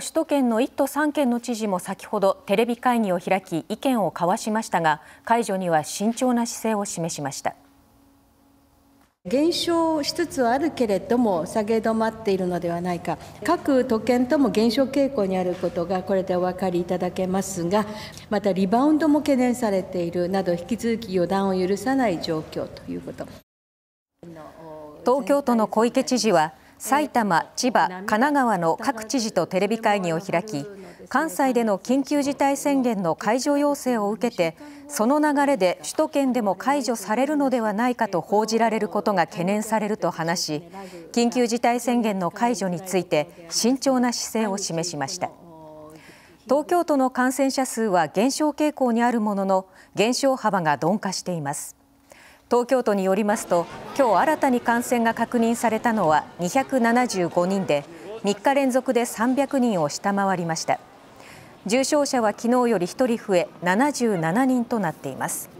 首都圏の1都3県の知事も先ほどテレビ会議を開き意見を交わしましたが解除には慎重な姿勢を示しました。減少しつつあるけれども下げ止まっているのではないか。各都県とも減少傾向にあることがこれでお分かりいただけますがまたリバウンドも懸念されているなど引き続き予断を許さない状況ということ。東京都の小池知事は埼玉、千葉、神奈川の各知事とテレビ会議を開き関西での緊急事態宣言の解除要請を受けてその流れで首都圏でも解除されるのではないかと報じられることが懸念されると話し緊急事態宣言の解除について慎重な姿勢を示しました。東京都の感染者数は減少傾向にあるものの減少幅が鈍化しています。東京都によりますと今日新たに感染が確認されたのは275人で3日連続で300人を下回りました。重症者は昨日より1人増え77人となっています。